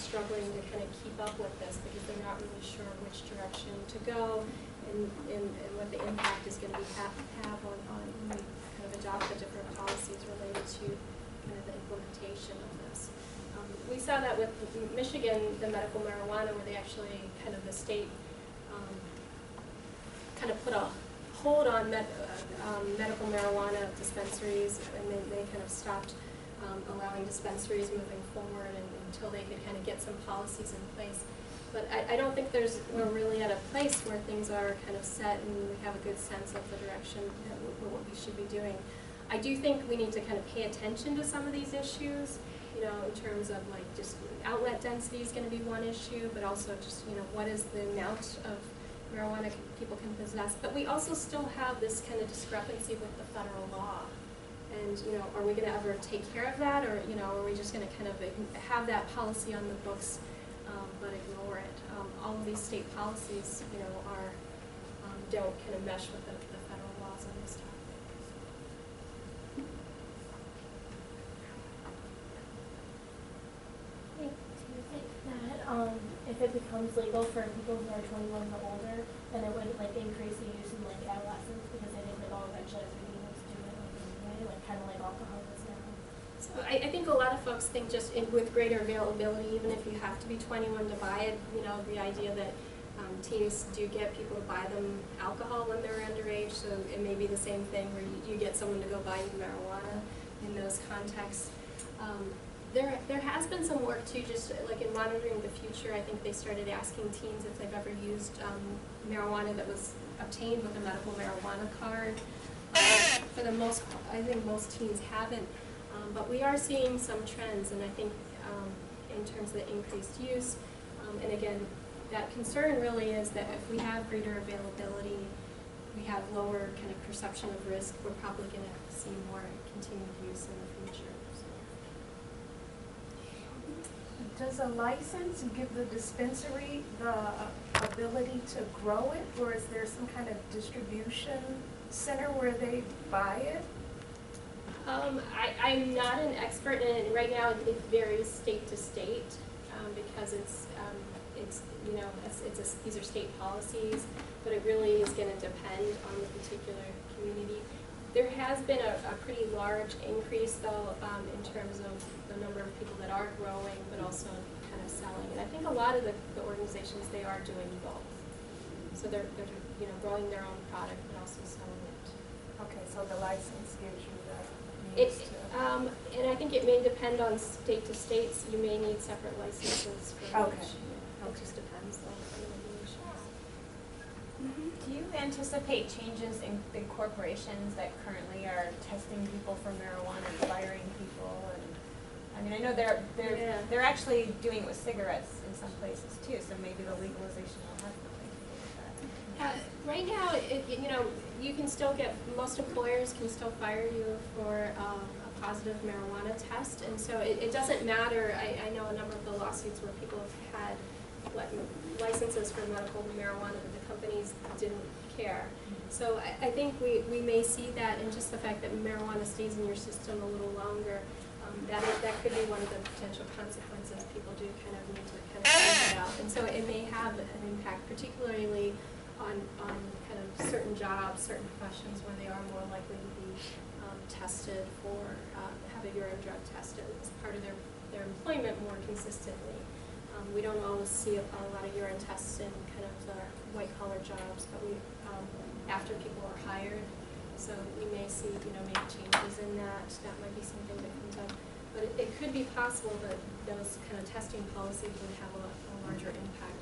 struggling to kind of keep up with this because they're not really sure which direction to go and, and, and what the impact is gonna be have, have on, on kind of adopt the different policies related to kind of the implementation of this. Um, we saw that with Michigan, the medical marijuana, where they actually, kind of the state, um, kind of put a hold on med, uh, um, medical marijuana dispensaries, and then they kind of stopped um, allowing dispensaries moving forward and, until they could kind of get some policies in place. But I, I don't think there's, we're really at a place where things are kind of set and we have a good sense of the direction that what we should be doing. I do think we need to kind of pay attention to some of these issues, you know, in terms of like just outlet density is gonna be one issue, but also just, you know, what is the amount of marijuana people can possess. But we also still have this kind of discrepancy with the federal law. And, you know, are we gonna ever take care of that, or, you know, are we just gonna kind of have that policy on the books, um, but ignore it? Um, all of these state policies, you know, are, um, don't kind of mesh with the, the federal laws on this topic. Do you think that, um, if it becomes legal for people who are twenty-one or older, then it would like increase the use in like adolescents, because they think like, oh, eventually to do it like anyway, like kinda like alcohol now. So I, I think a lot of folks think just in, with greater availability, even if you have to be twenty-one to buy it, you know, the idea that um, teens do get people to buy them alcohol when they're underage, so it may be the same thing where you, you get someone to go buy you marijuana in those contexts. Um, there, there has been some work too, just like in monitoring the future, I think they started asking teens if they've ever used um, marijuana that was obtained with a medical marijuana card. For the most, I think most teens haven't, um, but we are seeing some trends, and I think, um, in terms of the increased use, um, and again, that concern really is that if we have greater availability, we have lower kind of perception of risk, we're probably gonna see more continued use in the future. Does a license give the dispensary the ability to grow it, or is there some kind of distribution center where they buy it? Um, I, I'm not an expert in it, right now it varies state to state, um, because it's, um, it's, you know, it's, it's a, these are state policies, but it really is gonna depend on the particular community. There has been a, a pretty large increase though, um, in terms of the number of people that are growing, but also kind of selling, and I think a lot of the, the organizations, they are doing both. So they're, they're, you know, growing their own product, but also selling it. Okay, so the license gives you the It, um, and I think it may depend on state to state, so you may need separate licenses for Okay. each. It just depends on the regulations. Do you anticipate changes in big corporations that currently are testing people for marijuana and firing people and, I mean, I know they're, they're, Yeah. they're actually doing it with cigarettes in some places too, so maybe the legalization will have something to do with that. Uh, right now, it, you know, you can still get, most employers can still fire you for, um, a positive marijuana test, and so it, it doesn't matter, I, I know a number of the lawsuits where people have had li- licenses for medical marijuana, but the companies didn't care. So I, I think we, we may see that in just the fact that marijuana stays in your system a little longer, um, that, is- that could be one of the potential consequences, people do kind of need to kind of it out. And so it may have an impact, particularly on, on kind of certain jobs, certain professions where they are more likely to be um, tested for, uh, have a urine drug tested as part of their, their employment more consistently. Um, we don't always see a, a lot of urine tests in kind of the white collar jobs, but we, um, after people are hired. So we may see, you know, maybe changes in that, that might be something that comes up. But it, it could be possible that those kind of testing policies would have a, a larger impact